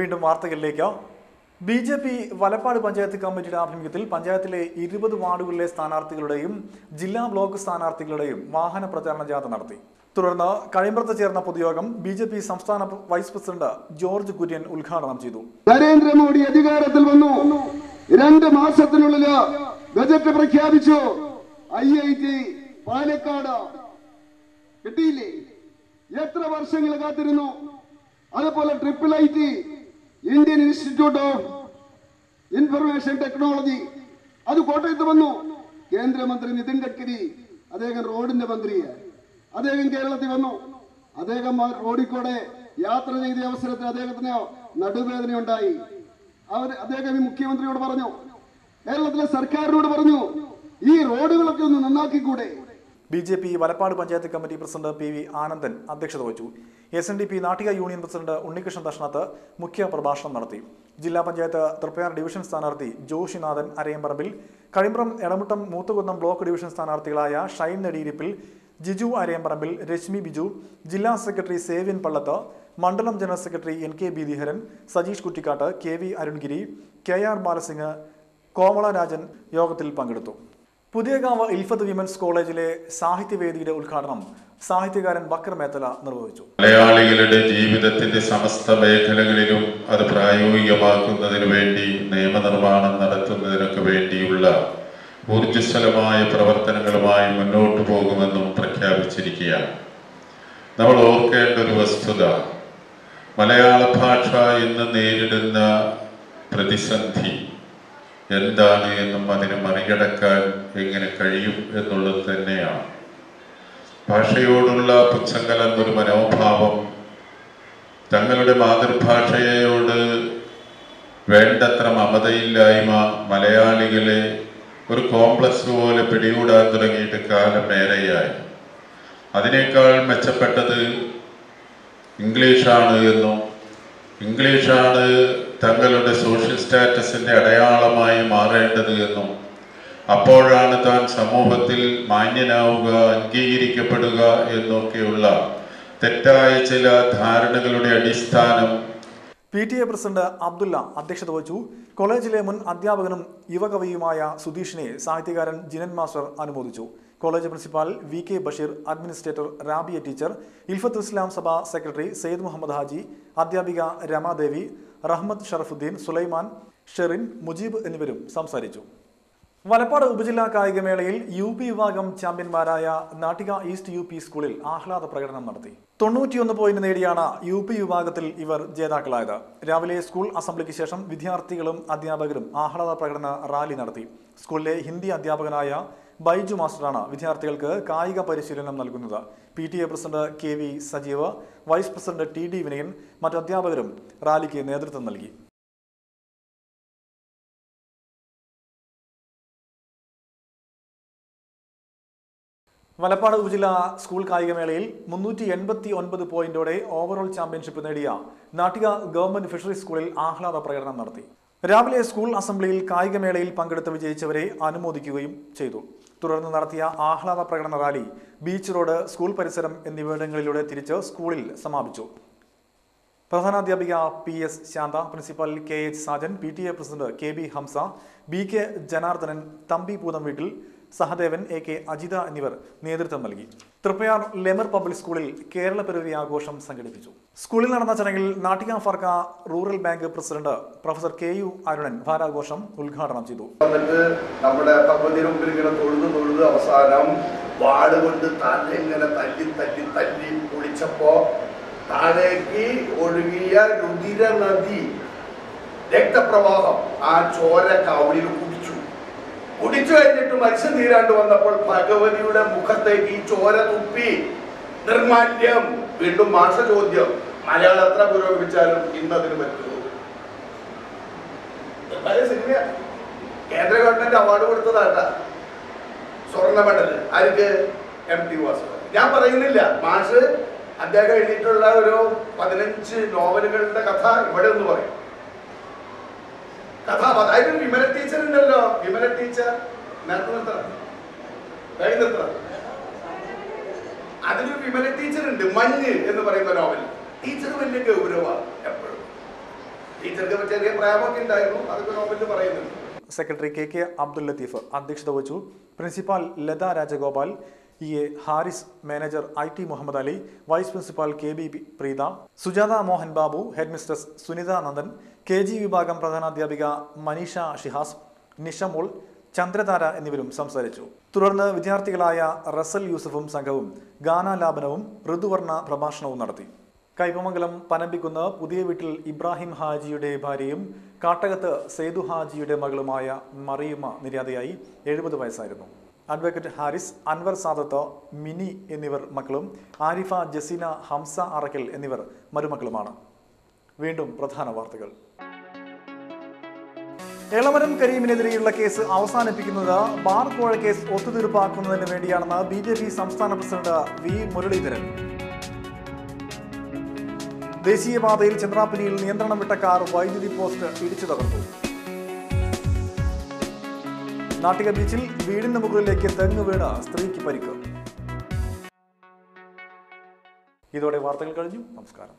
വീണ്ടും വാർത്തകളിലേക്ക്. B J P Valappad panchayat കമ്മിറ്റിയുടെ ആഭിമുഖ്യത്തിൽ പഞ്ചായത്തിലെ ഇരുപത് വാർഡുകളിലെ സ്ഥാനാർത്ഥികളുടെയും ജില്ലാ ബ്ലോക്ക് സ്ഥാനാർത്ഥികളുടെയും വാഹന പ്രചാരണ ജാഥ നടത്തി. തുടർന്ന് കഴിമ്പ്രത്ത് ചേർന്ന പൊതുയോഗം ബി ജെ പി സംസ്ഥാന വൈസ് പ്രസിഡന്റ് ജോർജ് കുര്യൻ ഉദ്ഘാടനം ചെയ്തു. നരേന്ദ്രമോദി അധികാരത്തിൽ വന്നു. രണ്ട് മാസത്തിനുള്ളിൽ ബജറ്റ് പ്രഖ്യാപിച്ചു. I I T Palakkad. കിട്ടിയില്ലേ? എത്ര വർഷങ്ങൾ കാത്തിരുന്നു? അതുപോലെ triple I T Indian Institute of Information Technology അത് കോട്ടയത്ത് വന്നു. കേന്ദ്രമന്ത്രി നിതിൻ ഗഡ്കരി അദ്ദേഹം റോഡിന്റെ മന്ത്രിയാണ് അദ്ദേഹം കേരളത്തിൽ വന്നു. അദ്ദേഹം റോഡിക്കൂടെ യാത്ര ചെയ്ത അവസരത്തിൽ അദ്ദേഹത്തിന് നടുവേദന ഉണ്ടായി. അവർ അദ്ദേഹം ഈ മുഖ്യമന്ത്രിയോട് പറഞ്ഞു കേരളത്തിലെ സർക്കാരിനോട് പറഞ്ഞു ഈ റോഡുകളൊക്കെ ഒന്ന് നന്നാക്കിക്കൂടെ? B J P Valappad panchayat committee president P V Anandan അധ്യക്ഷത വഹിച്ചു. S N D P Nattika union president Unnikrishnan Darsanath മുഖ്യ പ്രഭാഷണം നടത്തി. ജില്ലാ പഞ്ചായത്ത് തൃപ്പയാർ ഡിവിഷൻ സ്ഥാനാർത്ഥി ജോഷിനാഥൻ അരയമ്പറമ്പിൽ കഴിമ്പ്രം എടമുട്ടം മൂത്തുകുന്നം ബ്ലോക്ക് ഡിവിഷൻ സ്ഥാനാർത്ഥികളായ ഷൈൻ നെടിയിരിപ്പിൽ ജിജു അരയമ്പറമ്പിൽ രശ്മി ബിജു ജില്ലാ സെക്രട്ടറി സേവ്യൻ പള്ളത്ത് മണ്ഡലം general secretary N K Bidhiharan Sajeesh Kuttikkatt K V Arungiri K R Balasingh Komala Rajan യോഗത്തിൽ പങ്കെടുത്തു. പുതിയകാവ് ഇൽഫത്ത് വിമൻസ് കോളേജിലെ സാഹിത്യവേദിയുടെ ഉദ്ഘാടനം സാഹിത്യകാരൻ ബക്കർ മേത്തല നിർവഹിച്ചു. മലയാളികളുടെ ജീവിതത്തിന്റെ സമസ്ത മേഖലകളിലും അത് പ്രായോഗികമാക്കുന്നതിന് വേണ്ടി നിയമനിർമ്മാണം നടത്തുന്നതിനൊക്കെ വേണ്ടിയുള്ള ഊർജസ്വലമായ പ്രവർത്തനങ്ങളുമായി മുന്നോട്ടു പോകുമെന്നും പ്രഖ്യാപിച്ചിരിക്കുകയാണ്. നമ്മൾ ഓർക്കേണ്ട ഒരു വസ്തുത മലയാള ഭാഷ ഇന്ന് നേരിടുന്ന പ്രതിസന്ധി എന്താണ് എന്നും അതിനെ മറികടക്കാൻ എങ്ങനെ കഴിയും എന്നുള്ളത് തന്നെയാണ്. ഭാഷയോടുള്ള പുച്ഛങ്കലർന്നൊരു മനോഭാവം തങ്ങളുടെ മാതൃഭാഷയോട് വേണ്ടത്ര മമതയില്ലായ്മ മലയാളികളെ ഒരു കോംപ്ലക്സ് പോലെ പിടികൂടാൻ തുടങ്ങിയിട്ട് കാലം മേലെയായി അതിനേക്കാൾ മെച്ചപ്പെട്ടത് ഇംഗ്ലീഷാണ് എന്നും ഇംഗ്ലീഷാണ് തങ്ങളുടെ സോഷ്യൽ സ്റ്റാറ്റസിന്റെ അടയാളമായി മാറേണ്ടത് എന്നും അപ്പോഴാണ് താൻ സമൂഹത്തിൽ മാന്യനാവുക അംഗീകരിക്കപ്പെടുക എന്നൊക്കെയുള്ള തെറ്റായ ചില ധാരണകളുടെ അടിസ്ഥാനം. P. T. A president Abdulla അധ്യക്ഷത വഹിച്ചു. കോളേജിലെ മുൻ അധ്യാപകനും യുവകവിയുമായ സുധീഷിനെ സാഹിത്യകാരൻ ജിനൻ മാസ്റ്റർ അനുമോദിച്ചു. College principal V K Basheer administrator Rabiya teacher Ilfath Islam Sabha secretary Syed Muhammad Haji അധ്യാപിക രമാദേവി റഹ്മത്ത് ഷറഫുദ്ദീൻ സുലൈമാൻ ഷെറിൻ മുജീബ് എന്നിവരും സംസാരിച്ചു. വലപ്പാട് ഉപജില്ലാ കായികമേളയിൽ യു പി വിഭാഗം ചാമ്പ്യന്മാരായ നാട്ടിക ഈസ്റ്റ് യു പി സ്കൂളിൽ ആഹ്ലാദ പ്രകടനം നടത്തി. തൊണ്ണൂറ്റിയൊന്ന് പോയിന്റ് നേടിയാണ് യു പി വിഭാഗത്തിൽ ഇവർ ജേതാക്കളായത്. രാവിലെ സ്കൂൾ അസംബ്ലിക്ക് ശേഷം വിദ്യാർത്ഥികളും അധ്യാപകരും ആഹ്ലാദ പ്രകടന റാലി നടത്തി. സ്കൂളിലെ ഹിന്ദി അധ്യാപകനായ ബൈജു മാസ്റ്ററാണ് വിദ്യാർത്ഥികൾക്ക് കായിക പരിശീലനം നൽകുന്നത്. P T A president K V Sajeev vice president T D Vinayan മറ്റു അധ്യാപകരും റാലിക്ക് നേതൃത്വം നൽകി. വലപ്പാട് ഉപജില്ല സ്കൂൾ കായികമേളയിൽ മുന്നൂറ്റി എൺപത്തി ഒൻപത് പോയിന്റോടെ ഓവറോൾ ചാമ്പ്യൻഷിപ്പ് നേടിയ നാട്ടിക ഗവൺമെന്റ് ഫിഷറീസ് സ്കൂളിൽ ആഹ്ലാദ പ്രകടനം നടത്തി. രാവിലെ സ്കൂൾ അസംബ്ലിയിൽ കായികമേളയിൽ പങ്കെടുത്ത് വിജയിച്ചവരെ അനുമോദിക്കുകയും ചെയ്തു. തുടർന്ന് നടത്തിയ ആഹ്ലാദ പ്രകടന റാലി ബീച്ച് റോഡ് സ്കൂൾ പരിസരം എന്നിവിടങ്ങളിലൂടെ തിരിച്ച് സ്കൂളിൽ സമാപിച്ചു. പ്രധാനാധ്യാപിക P S Shantha principal K H Sajan P T A president K B Hamsa B K Janardhanan Thampi Pootham വീട്ടിൽ സഹദേവൻ എ കെ അജിത എന്നിവർ നേതൃത്വം നൽകി. തൃപ്പയാർ ലെമർ പബ്ലിക് സ്കൂളിൽ കേരള പിറവി ആഘോഷം സംഘടിപ്പിച്ചു. സ്കൂളിൽ നടന്ന ചടങ്ങിൽ Nattika Firka rural bank president professor K U Arunan ഭാരാഘോഷം ഉദ്ഘാടനം ചെയ്തു. നമ്മുടെ മുമ്പിൽ അവസാനം വാട് കൊണ്ട് തന്നെ ഇങ്ങനെ തല്ലി തല്ലി തല്ലി താഴേക്ക് ഒഴുകിയ രുതിര നദി രക്തപ്രവാഹം ആ ചോര കവളിൽ കുടിച്ചു കുടിച്ചു കഴിഞ്ഞിട്ട് മത്സ്യം തീരാണ്ട് വന്നപ്പോൾ ഭഗവതിയുടെ മുഖത്തേക്ക് ഈ ചോര തുപ്പി. നിർമാല്യം. വീണ്ടും മാഷ ചോദ്യം. മലയാളം എത്ര പുരോഗമിച്ചാലും ഇന്ന് അതിന് പറ്റുള്ളൂ കേന്ദ്ര ഗവൺമെന്റ് അവാർഡ് കൊടുത്തതാട്ട. സ്വർണ മെഡൽ. ആർക്ക്? എം ടി വാസു ഞാൻ പറയുന്നില്ല. മാഷ് അദ്ദേഹം എഴുതിയിട്ടുള്ള ഒരു പതിനഞ്ച് നോവലുകളുടെ കഥ ഇവിടെ ഒന്ന് പറയും. കഥ അതായത് വിമല ടീച്ചർ ഉണ്ടല്ലോ. വിമല ടീച്ചർ നേരത്തെ നിർത്തണം. വേഗം നിർത്തണം. അതിലൊരു വിമല ടീച്ചർ ഉണ്ട് മഞ്ഞ് എന്ന് പറയുന്ന നോവൽ ടീച്ചർ വലിയ ഗൗരവമാണ് എപ്പോഴും. ടീച്ചർക്ക് ചെറിയ പ്രേമൊക്കെ ഉണ്ടായിരുന്നു അതൊക്കെ നോവലിൽ പറയുന്നുണ്ട്. Secretary K K Abdul Latheef അധ്യക്ഷത വഹിച്ചു. Principal Latha Rajagopal E A Haris manager I T Muhammad Ali vice principal K B Preetha Sujatha Mohan Babu head mistress Sunitha Nandan K G വിഭാഗം പ്രധാനാധ്യാപിക മനീഷ ഷിഹാസ് നിഷമോൾ ചന്ദ്രതാര എന്നിവരും സംസാരിച്ചു. തുടർന്ന് വിദ്യാർത്ഥികളായ റസൽ യൂസഫും സംഘവും ഗാനാലാപനവും ഋതുവർണ പ്രഭാഷണവും നടത്തി. കൈപ്പമംഗലം പനമ്പിക്കുന്ന പുതിയ വീട്ടിൽ ഇബ്രാഹിം ഹാജിയുടെ ഭാര്യയും കാട്ടകത്ത് സേതു ഹാജിയുടെ മകളുമായ മറിയുമ നിര്യാതയായി എഴുപത് വയസ്സായിരുന്നു. അഡ്വക്കേറ്റ് ഹാരിസ് അൻവർ സാദത്ത് മിനി എന്നിവർ മക്കളും ആരിഫ ജസീന ഹംസ അറക്കൽ എന്നിവർ മരുമക്കളുമാണ്. വീണ്ടും പ്രധാന വാർത്തകൾ. എളമരം കരീമിനെതിരെയുള്ള കേസ് അവസാനിപ്പിക്കുന്നത് ബാർ കോഴ കേസ് ഒത്തുതീർപ്പാക്കുന്നതിന് വേണ്ടിയാണെന്ന് ബി ജെ പി സംസ്ഥാന പ്രസിഡന്റ് വി മുരളീധരൻ. ദേശീയപാതയിൽ ചന്ദ്രാപ്പിനിയിൽ നിയന്ത്രണം വിട്ട കാർ വൈദ്യുതി പോസ്റ്റ് ഇടിച്ചു തകർത്തു. നാട്ടിക ബീച്ചിൽ വീടിന് മുകളിലേക്ക് തെങ്ങ് വീണ് സ്ത്രീക്ക് പരിക്ക്. ഇതോടെ വാർത്തകൾ കഴിഞ്ഞു. നമസ്കാരം.